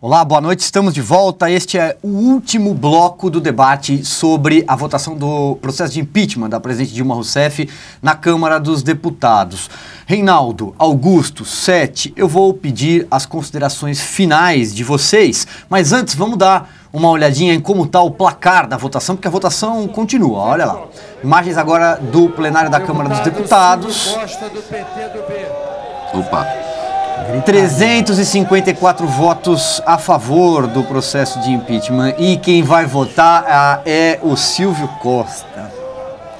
Olá, boa noite. Estamos de volta. Este é o último bloco do debate sobre a votação do processo de impeachment da presidente Dilma Rousseff na Câmara dos Deputados. Reinaldo, Augusto, Sete, eu vou pedir as considerações finais de vocês, mas antes vamos dar uma olhadinha em como está o placar da votação, porque a votação continua. Olha lá. Imagens agora do plenário da Câmara dos Deputados. Opa. 354 votos a favor do processo de impeachment e quem vai votar ah, é o Silvio Costa.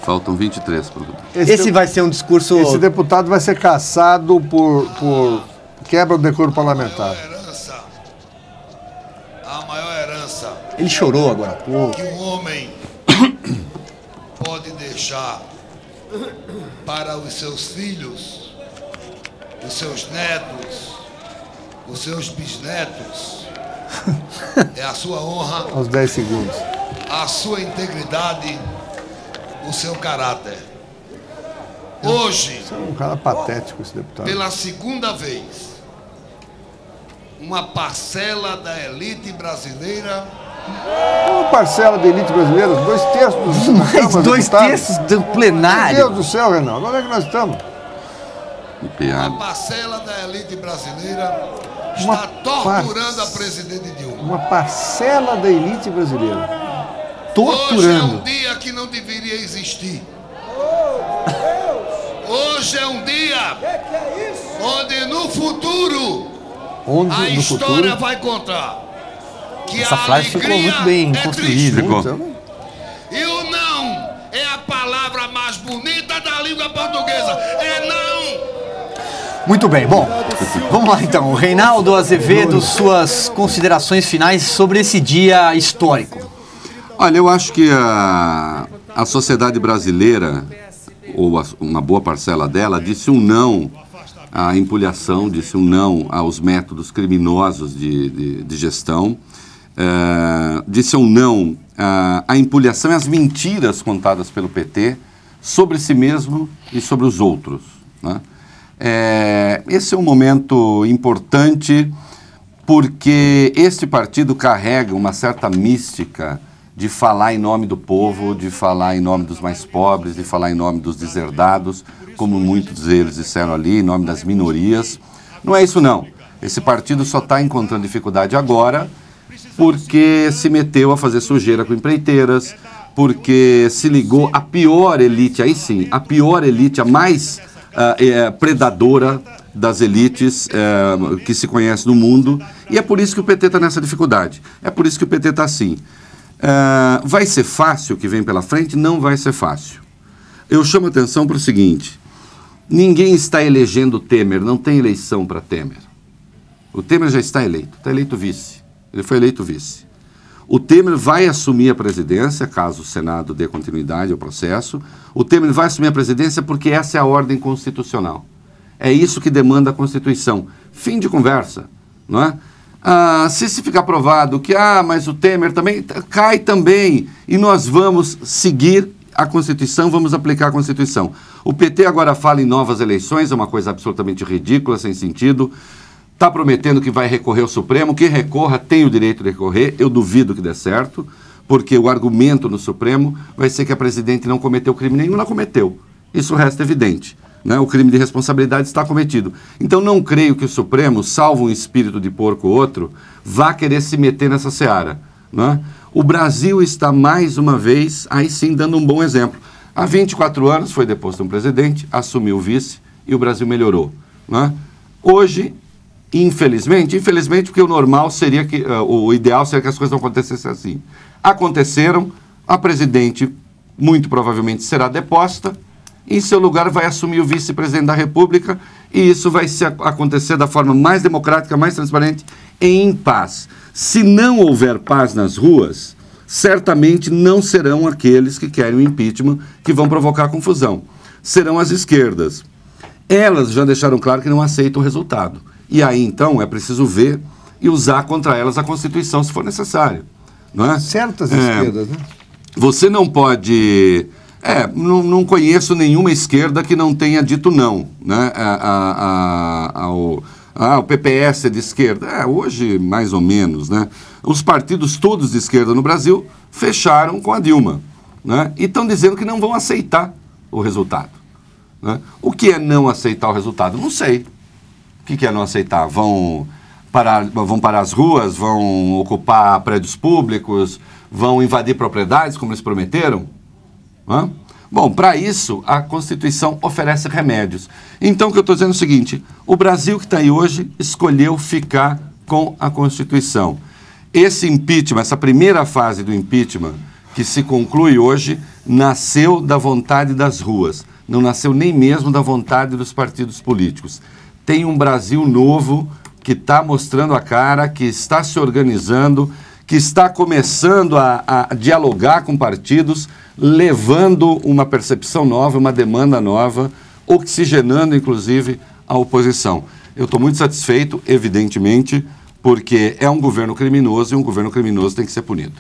Faltam 23 para Esse, esse vai ser um discurso. Esse deputado vai ser caçado por, por quebra do decoro parlamentar. A maior herança. Ele chorou agora há pouco. Que um homem pode deixar para os seus filhos os seus netos, os seus bisnetos. É a sua honra. Aos 10 segundos. A sua integridade, o seu caráter. Hoje. Você é um cara patético, esse deputado. Pela segunda vez, uma parcela da elite brasileira. Uma parcela da elite brasileira, dois terços do Dois terços do plenário. Meu Deus do céu, Renato, onde é que nós estamos? A parcela da elite brasileira está uma torturando par... a presidente Dilma. Uma parcela da elite brasileira. Torturando. Hoje é um dia que não deveria existir. Hoje é um dia onde no futuro onde, a no história futuro? vai contar que Essa a frase ficou muito bem é construída. E o não é a palavra mais bonita da língua portuguesa. Muito bem, bom, vamos lá então. Reinaldo Azevedo, suas considerações finais sobre esse dia histórico. Olha, eu acho que a, a sociedade brasileira, ou a, uma boa parcela dela, disse um não à empulhação, disse um não aos métodos criminosos de, de, de gestão, é, disse um não à, à empulhação e às mentiras contadas pelo PT sobre si mesmo e sobre os outros. Né? É, esse é um momento importante porque este partido carrega uma certa mística de falar em nome do povo, de falar em nome dos mais pobres, de falar em nome dos deserdados, como muitos deles disseram ali, em nome das minorias. Não é isso não. Esse partido só está encontrando dificuldade agora porque se meteu a fazer sujeira com empreiteiras, porque se ligou à pior elite, aí sim, a pior elite, a mais uh, predadora das elites uh, que se conhece no mundo. E é por isso que o PT está nessa dificuldade. É por isso que o PT está assim. Uh, vai ser fácil o que vem pela frente? Não vai ser fácil. Eu chamo atenção para o seguinte: ninguém está elegendo Temer, não tem eleição para Temer. O Temer já está eleito, está eleito vice. Ele foi eleito vice. O Temer vai assumir a presidência, caso o Senado dê continuidade ao processo. O Temer vai assumir a presidência porque essa é a ordem constitucional. É isso que demanda a Constituição. Fim de conversa, não é? Ah, se se ficar provado que, ah, mas o Temer também, cai também, e nós vamos seguir a Constituição, vamos aplicar a Constituição. O PT agora fala em novas eleições, é uma coisa absolutamente ridícula, sem sentido está prometendo que vai recorrer ao Supremo. Quem recorra tem o direito de recorrer. Eu duvido que dê certo, porque o argumento no Supremo vai ser que a presidente não cometeu crime nenhum, não cometeu. Isso resta evidente. Né? O crime de responsabilidade está cometido. Então não creio que o Supremo, salvo um espírito de porco ou outro, vá querer se meter nessa seara. Né? O Brasil está mais uma vez, aí sim, dando um bom exemplo. Há 24 anos foi deposto um presidente, assumiu o vice e o Brasil melhorou. Né? Hoje Infelizmente, infelizmente, porque o normal seria que, uh, o ideal seria que as coisas não acontecessem assim. Aconteceram, a presidente muito provavelmente será deposta, em seu lugar vai assumir o vice-presidente da República, e isso vai se acontecer da forma mais democrática, mais transparente, em paz. Se não houver paz nas ruas, certamente não serão aqueles que querem o impeachment que vão provocar confusão. Serão as esquerdas. Elas já deixaram claro que não aceitam o resultado. E aí, então, é preciso ver e usar contra elas a Constituição, se for necessário. Não é? Certas é, esquerdas, né? Você não pode... É, não, não conheço nenhuma esquerda que não tenha dito não né, a, a, a, ao, Ah, o PPS é de esquerda. É, hoje, mais ou menos, né? Os partidos todos de esquerda no Brasil fecharam com a Dilma. Né? E estão dizendo que não vão aceitar o resultado. Né? O que é não aceitar o resultado? Não sei. Que, que é não aceitar? Vão parar, vão parar as ruas, vão ocupar prédios públicos, vão invadir propriedades, como eles prometeram? Hã? Bom, para isso, a Constituição oferece remédios. Então, o que eu estou dizendo é o seguinte: o Brasil que está aí hoje escolheu ficar com a Constituição. Esse impeachment, essa primeira fase do impeachment, que se conclui hoje, nasceu da vontade das ruas, não nasceu nem mesmo da vontade dos partidos políticos. Tem um Brasil novo que está mostrando a cara, que está se organizando, que está começando a, a dialogar com partidos, levando uma percepção nova, uma demanda nova, oxigenando inclusive a oposição. Eu estou muito satisfeito, evidentemente, porque é um governo criminoso e um governo criminoso tem que ser punido.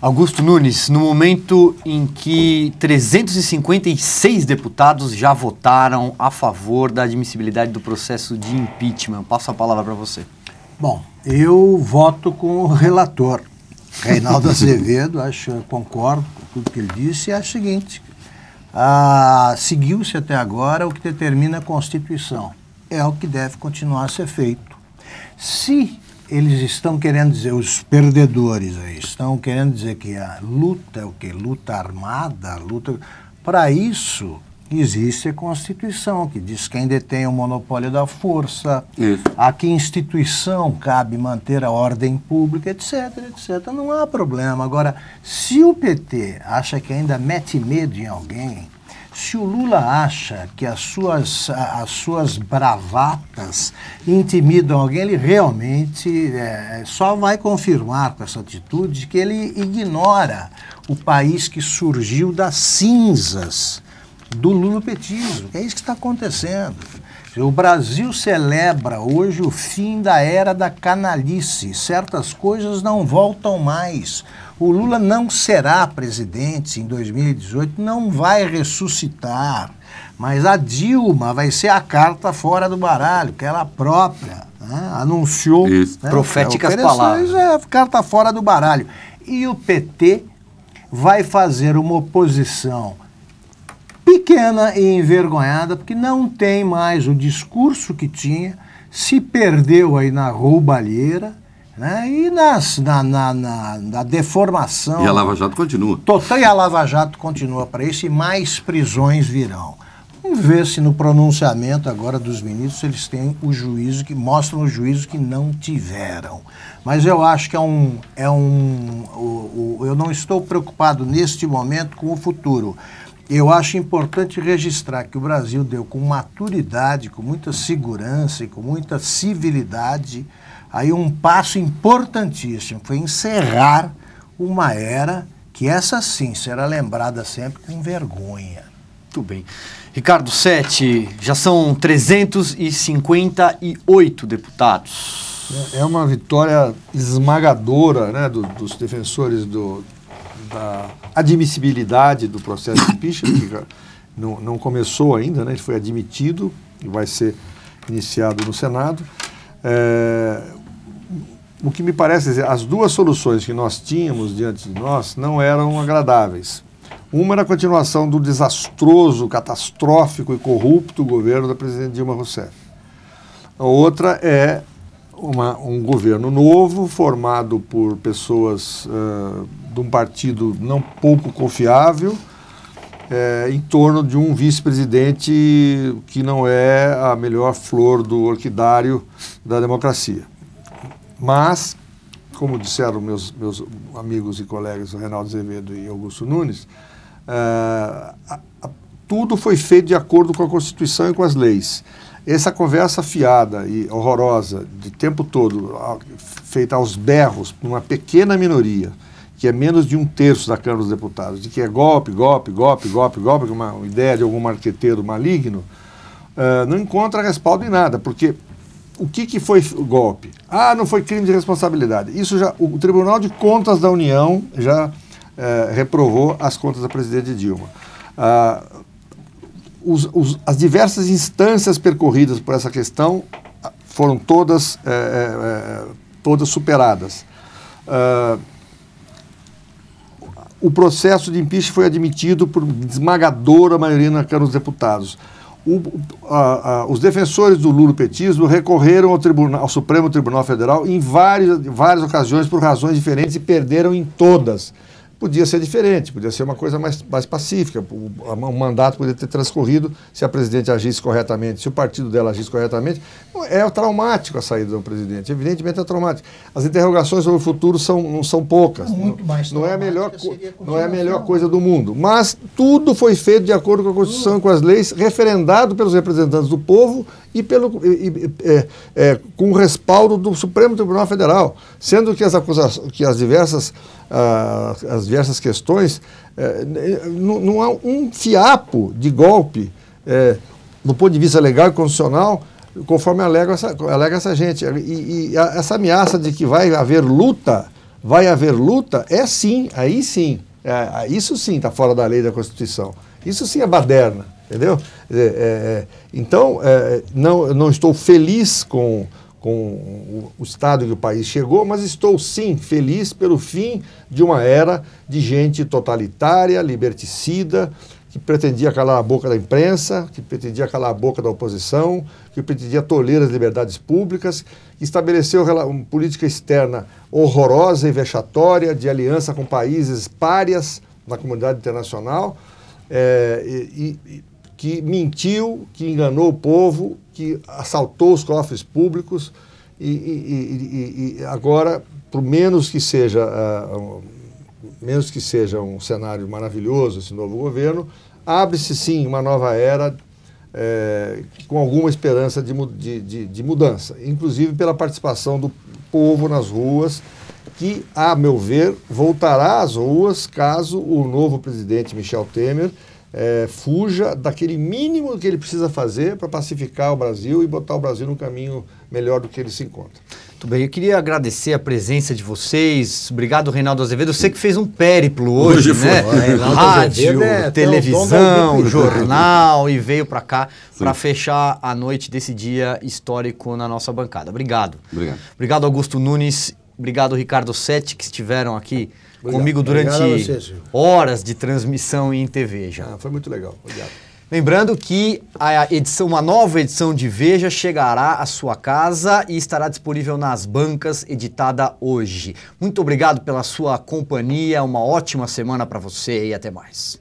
Augusto Nunes, no momento em que 356 deputados já votaram a favor da admissibilidade do processo de impeachment, passo a palavra para você. Bom, eu voto com o relator, Reinaldo Azevedo, acho, concordo com tudo que ele disse, é o seguinte, ah, seguiu-se até agora o que determina a Constituição, é o que deve continuar a ser feito. Se eles estão querendo dizer, os perdedores aí, estão querendo dizer que a luta é o que? Luta armada, luta. Para isso, existe a Constituição, que diz quem detém o monopólio da força, Isso. a que instituição cabe manter a ordem pública, etc, etc. Não há problema. Agora, se o PT acha que ainda mete medo em alguém, se o Lula acha que as suas, as suas bravatas intimidam alguém, ele realmente é, só vai confirmar com essa atitude que ele ignora o país que surgiu das cinzas do lulopetismo. É isso que está acontecendo. O Brasil celebra hoje o fim da era da canalice. Certas coisas não voltam mais. O Lula não será presidente em 2018, não vai ressuscitar. Mas a Dilma vai ser a carta fora do baralho, que ela própria né, anunciou. Isso. Né, Proféticas ofereceu, palavras. É, carta fora do baralho. E o PT vai fazer uma oposição pequena e envergonhada, porque não tem mais o discurso que tinha, se perdeu aí na roubalheira né, e nas, na, na, na, na deformação. E a Lava Jato continua. Total e a Lava Jato continua para isso e mais prisões virão. Vamos ver se no pronunciamento agora dos ministros eles têm o juízo que mostram o juízo que não tiveram. Mas eu acho que é um é um o, o, eu não estou preocupado neste momento com o futuro. Eu acho importante registrar que o Brasil deu com maturidade, com muita segurança e com muita civilidade aí um passo importantíssimo, foi encerrar uma era que essa sim será lembrada sempre com vergonha. Muito bem. Ricardo Sete, já são 358 deputados. É uma vitória esmagadora né, do, dos defensores do, da admissibilidade do processo de impeachment, que não, não começou ainda, né, ele foi admitido e vai ser iniciado no Senado. É, o que me parece as duas soluções que nós tínhamos diante de nós não eram agradáveis. Uma era a continuação do desastroso, catastrófico e corrupto governo da presidente Dilma Rousseff. A outra é uma, um governo novo, formado por pessoas uh, de um partido não pouco confiável, uh, em torno de um vice-presidente que não é a melhor flor do orquidário da democracia. Mas, como disseram meus, meus amigos e colegas Reinaldo Azevedo e Augusto Nunes, uh, a, a, tudo foi feito de acordo com a Constituição e com as leis. Essa conversa fiada e horrorosa, de tempo todo, feita aos berros, por uma pequena minoria, que é menos de um terço da Câmara dos Deputados, de que é golpe, golpe, golpe, golpe, golpe, uma ideia de algum marqueteiro maligno, uh, não encontra respaldo em nada, porque o que, que foi golpe? Ah, não foi crime de responsabilidade. Isso já, o Tribunal de Contas da União já uh, reprovou as contas da presidente Dilma. Uh, os, os, as diversas instâncias percorridas por essa questão foram todas, é, é, todas superadas. Uh, o processo de impeachment foi admitido por esmagadora maioria na Câmara dos Deputados. O, a, a, os defensores do lulopetismo recorreram ao, tribunal, ao Supremo Tribunal Federal em várias, várias ocasiões por razões diferentes e perderam em todas podia ser diferente, podia ser uma coisa mais, mais pacífica. O, o, mandato poderia ter transcorrido se a presidente agisse corretamente, se o partido dela agisse corretamente. É traumático a saída do presidente, evidentemente é traumático. As interrogações sobre o futuro são, não são poucas. Muito mais não, é a melhor, não é a melhor coisa do mundo. Mas tudo foi feito de acordo com a Constituição e com as leis, referendado pelos representantes do povo e, pelo, e, é, é, com o respaldo do Supremo Tribunal Federal, sendo que as, acusações, que as diversas ah, as diversas questões, é, não, não, há um fiapo de golpe é, do ponto de vista legal e constitucional, conforme alega essa, alega essa gente. E, e a, essa ameaça de que vai haver luta, vai haver luta, é sim, aí sim. É, isso sim está fora da lei da Constituição. Isso sim é baderna, entendeu? É, é, é então, não, não estou feliz com com o, estado que o país chegou, mas estou sim feliz pelo fim de uma era de gente totalitária, liberticida, que pretendia calar a boca da imprensa, que pretendia calar a boca da oposição, que pretendia tolerar as liberdades públicas, que estabeleceu uma política externa horrorosa e vexatória de aliança com países párias na comunidade internacional, é, e, e, que mentiu, que enganou o povo, que assaltou os cofres públicos e, e, e agora, por menos que seja uh, menos que seja um cenário maravilhoso esse novo governo, abre-se sim uma nova era é, com alguma esperança de, de, de, mudança, inclusive pela participação do povo nas ruas, que, a meu ver, voltará às ruas caso o novo presidente Michel Temer é, fuja daquele mínimo que ele precisa fazer para pacificar o Brasil e botar o Brasil num caminho melhor do que ele se encontra. Muito bem, eu queria agradecer a presença de vocês. Obrigado, Reinaldo Azevedo. Eu sei que fez um périplo hoje, hoje né? Rádio, é, televisão, jornal e veio para cá para fechar a noite desse dia histórico na nossa bancada. Obrigado. Obrigado. Obrigado, Augusto Nunes. Obrigado, Ricardo Sete, que estiveram aqui Obrigado. comigo durante você, horas de transmissão em TV já. Ah, foi muito legal. Obrigado. Lembrando que a edição, uma nova edição de Veja chegará à sua casa e estará disponível nas bancas, editada hoje. Muito obrigado pela sua companhia, uma ótima semana para você e até mais.